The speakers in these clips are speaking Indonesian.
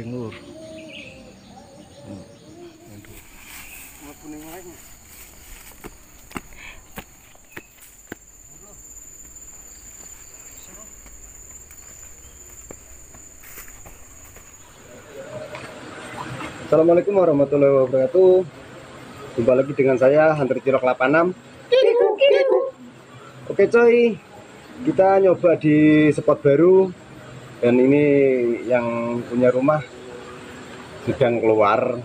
tebing lur. Assalamualaikum warahmatullahi wabarakatuh. Jumpa lagi dengan saya Hunter Cilok 86 Oke coy. Kita nyoba di spot baru Dan ini yang punya rumah Sedang keluar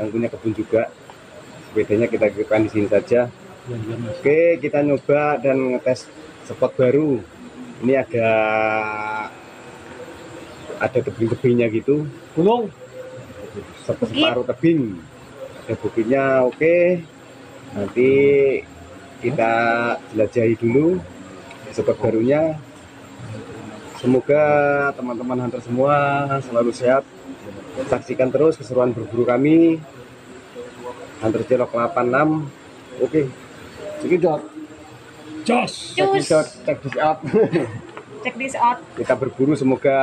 Yang punya kebun juga. Sepedanya kita lakukan di sini saja. Oke kita nyoba dan ngetes spot baru. Ini ada Ada tebing-tebingnya gitu. Gunung. Separuh tebing. Ada bukitnya oke. Nanti kita jelajahi dulu spot barunya semoga teman-teman hunter semua selalu sehat. Saksikan terus keseruan berburu kami. Hunter celok 86 oke. Cekidot jos. Check this out. Check this out. Check this out. kita berburu semoga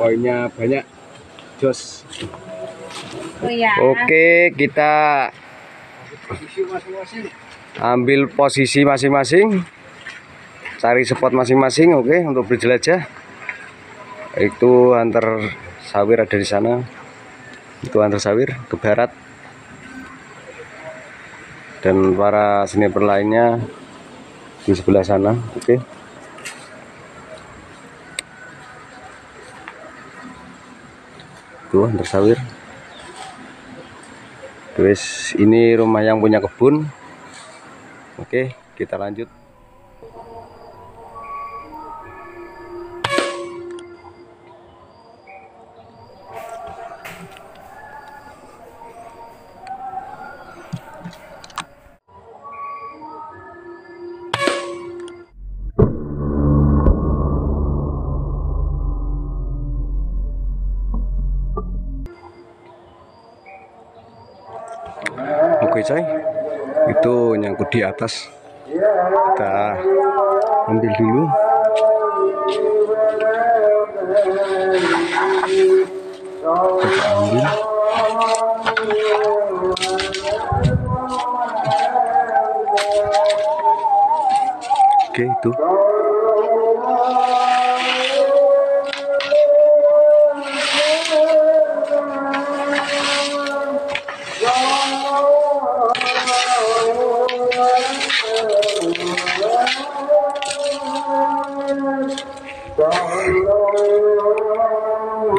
poinnya banyak. Jos. Oh ya. Oke, kita ambil posisi masing-masing. Cari spot masing-masing, oke, untuk berjelajah. Itu antar sawir ada di sana. Itu antar sawir ke barat. Dan para sniper lainnya di sebelah sana, oke. Tuh antar sawir. Terus ini rumah yang punya kebun. Oke, kita lanjut. Oke coy, itu nyangkut di atas. Kita ambil dulu. Kita ambil. Oke itu.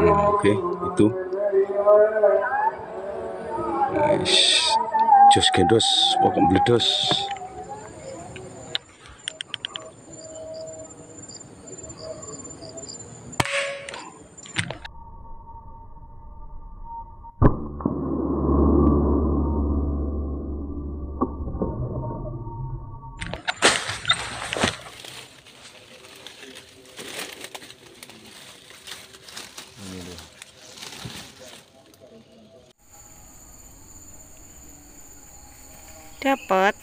Nah, oke itu. Nice. Jos gendos, pokok bledos. Dapat.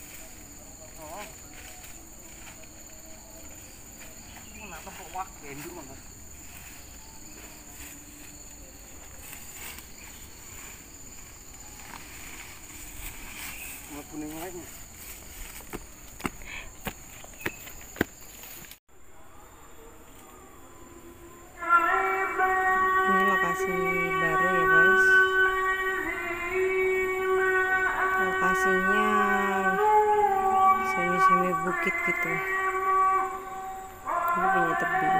Ini bukit gitu. Ini punya tebing.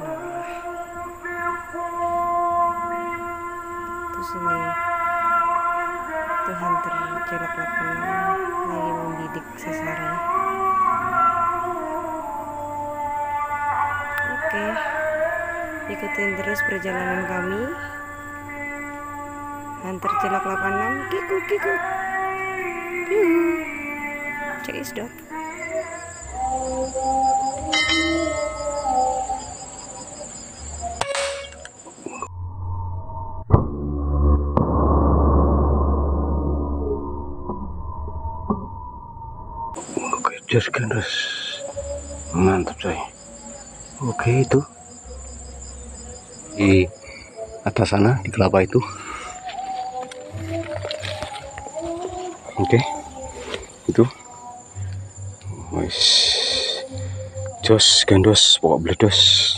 Nah. Terus ini hunter celok 86 lagi membidik sasaran. Oke, ikutin terus perjalanan kami. Hunter Celok 86, kiku kiku. Yuhu. Check is dot. Oke, jos gendos. Mantap coy. Oke itu di atas sana di kelapa itu. Oke itu. Wis. Jos gandos pokok bledos.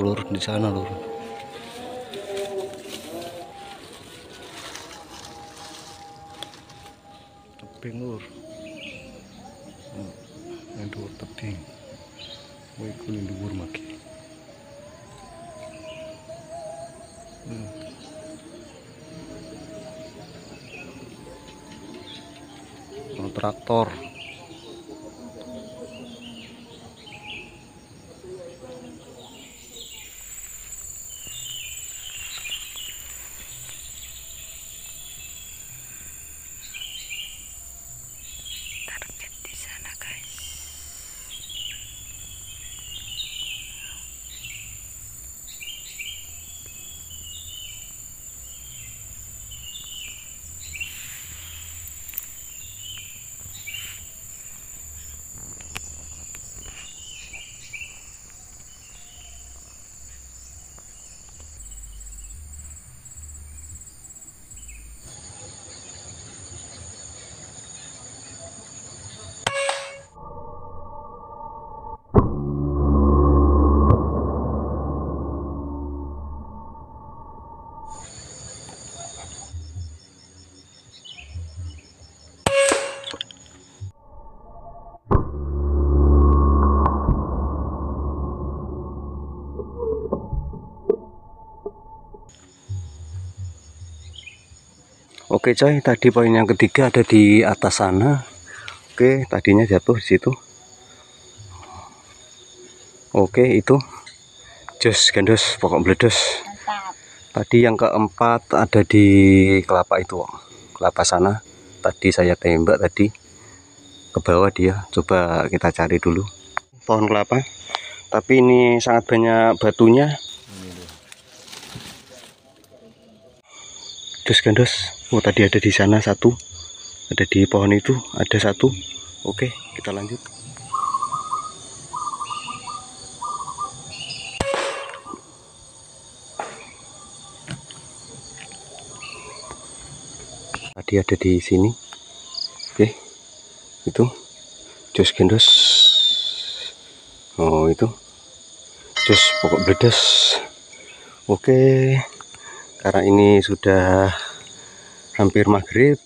Lur di sana lur. Tebing lur. Hmm. Yang dhuwur tebing. Kowe iku ning dhuwur maki. Hmm. Traktor. Oke coy, tadi poin yang ketiga ada di atas sana. Oke, tadinya jatuh di situ. Oke, itu jos gandos pokok. Mantap. Tadi yang keempat ada di kelapa itu, kelapa sana. Tadi saya tembak tadi ke bawah dia. Coba kita cari dulu pohon kelapa. Tapi ini sangat banyak batunya. Dus gandos. Oh tadi ada di sana satu. Ada di pohon itu ada satu. Oke kita lanjut. Tadi ada di sini. Oke itu jos gandos. Oh itu. Jos pokok bledes. Oke. Karena ini sudah hampir maghrib.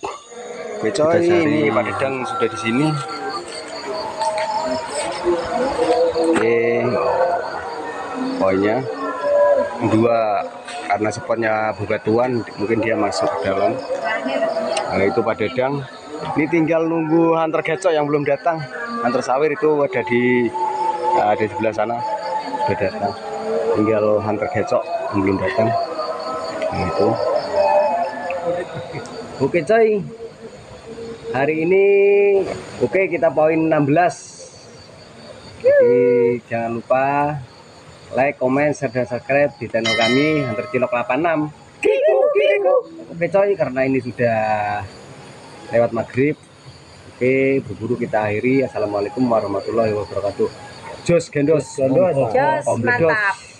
Oke coy ini. Pak Dedang sudah di sini. Oke. Poinnya. Dua. Karena spotnya buka tuan mungkin dia masuk ke dalam. Nah itu Pak Dedang ini tinggal nunggu hunter gecok yang belum datang. Hunter sawir itu ada di ada di sebelah sana sudah datang tinggal hunter gecok yang belum datang Nah, itu. Oke coy. Hari ini oke kita poin 16. Jadi jangan lupa like, comment, share dan subscribe di channel kami Hunter Cilok 86. Kiku, kiku. Oke coy, karena ini sudah lewat maghrib. Oke, berburu kita akhiri. Assalamualaikum warahmatullahi wabarakatuh. Jos gendos, gendos, Jos, mantap.